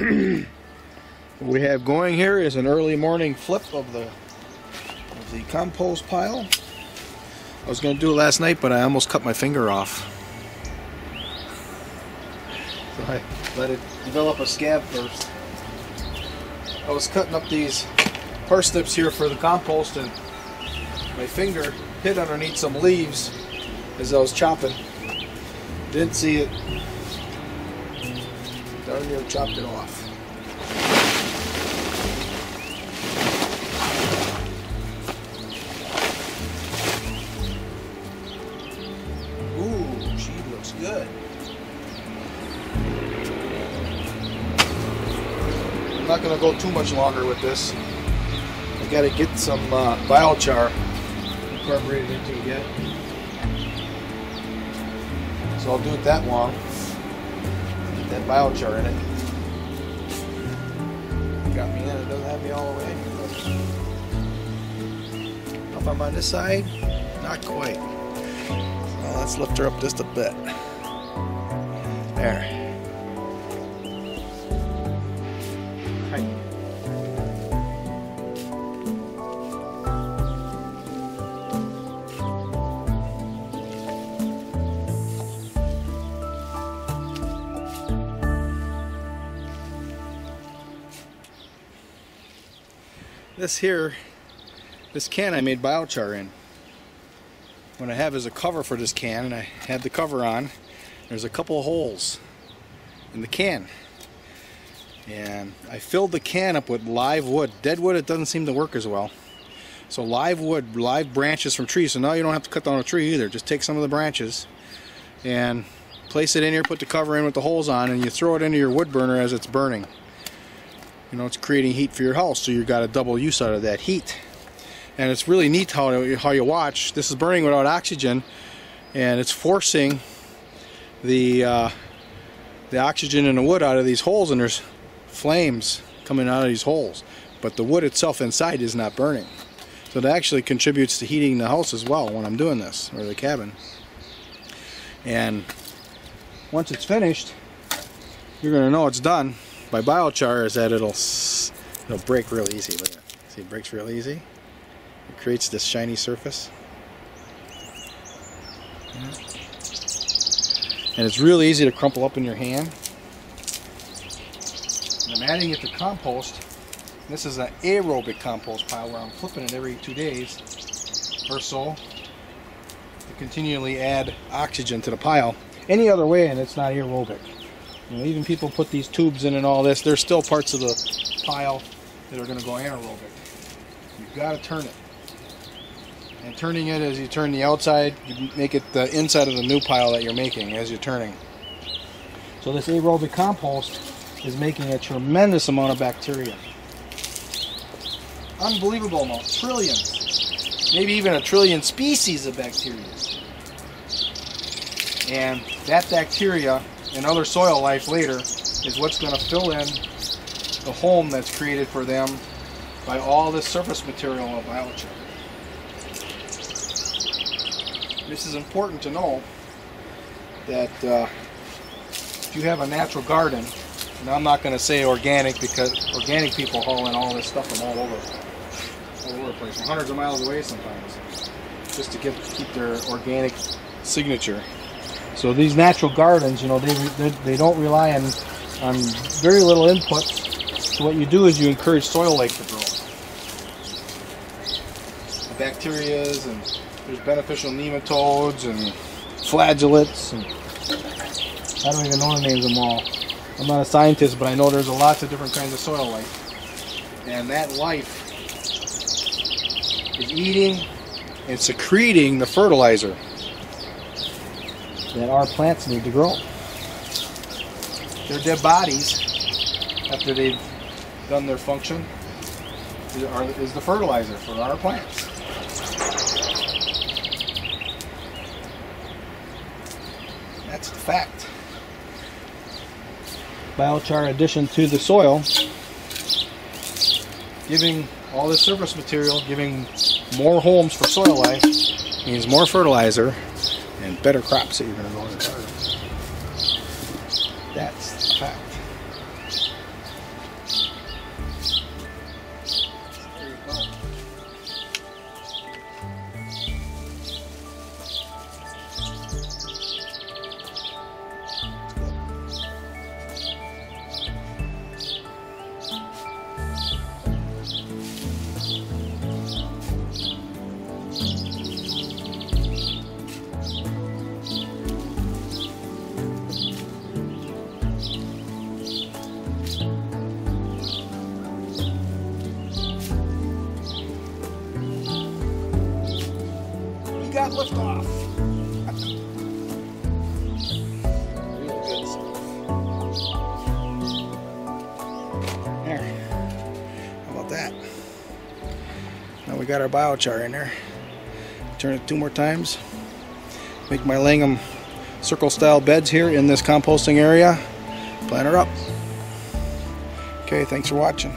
what we have going here is an early morning flip of the of the compost pile. I was going to do it last night, but I almost cut my finger off. So I let it develop a scab first. I was cutting up these parsnips here for the compost and my finger hit underneath some leaves as I was chopping. Didn't see it. Chopped it off. Ooh, she looks good. I'm not going to go too much longer with this. I got to get some uh, biochar incorporated into it yet. So I'll do it that long. That biochar in it. Got me in, it doesn't have me all the way. If I'm on this side, not quite. So let's lift her up just a bit. There. This here, this can I made biochar in. What I have is a cover for this can, and I had the cover on. There's a couple of holes in the can. And I filled the can up with live wood. Dead wood, it doesn't seem to work as well. So live wood, live branches from trees. So now you don't have to cut down a tree either. Just take some of the branches and place it in here, put the cover in with the holes on, and you throw it into your wood burner as it's burning you know it's creating heat for your house so you got a double use out of that heat. And it's really neat how, how you watch. This is burning without oxygen and it's forcing the uh, the oxygen in the wood out of these holes and there's flames coming out of these holes. But the wood itself inside is not burning. So it actually contributes to heating the house as well when I'm doing this or the cabin. And once it's finished you're gonna know it's done by biochar is that it'll it'll break real easy. Look at that. See, it breaks real easy. It creates this shiny surface. And it's real easy to crumple up in your hand. And I'm adding it to compost. This is an aerobic compost pile where I'm flipping it every two days or so to continually add oxygen to the pile. Any other way and it's not aerobic. You know, even people put these tubes in and all this, there's still parts of the pile that are going to go anaerobic. You've got to turn it. And turning it as you turn the outside, you make it the inside of the new pile that you're making as you're turning. So this aerobic compost is making a tremendous amount of bacteria. Unbelievable amount, trillions, maybe even a trillion species of bacteria. And that bacteria and other soil life later is what's going to fill in the home that's created for them by all this surface material of biochar. This is important to know that uh, if you have a natural garden, and I'm not going to say organic because organic people haul in all this stuff from all over, all over the place, hundreds of miles away sometimes, just to get keep their organic signature. So these natural gardens, you know, they, they, they don't rely on, on very little input. So what you do is you encourage soil life to grow. The bacterias and there's beneficial nematodes and flagellates and I don't even know the names of them all. I'm not a scientist, but I know there's a lots of different kinds of soil life. And that life is eating and secreting the fertilizer that our plants need to grow. Their dead bodies, after they've done their function, is the fertilizer for our plants. That's the fact. Biochar addition to the soil, giving all this surface material, giving more homes for soil life, means more fertilizer and better crops that you're going to grow in the garden. That's the fact. On, lift off. Real good stuff. There. How about that? Now we got our biochar in there. Turn it two more times. Make my Langham circle style beds here in this composting area. Plant her up. Okay, thanks for watching.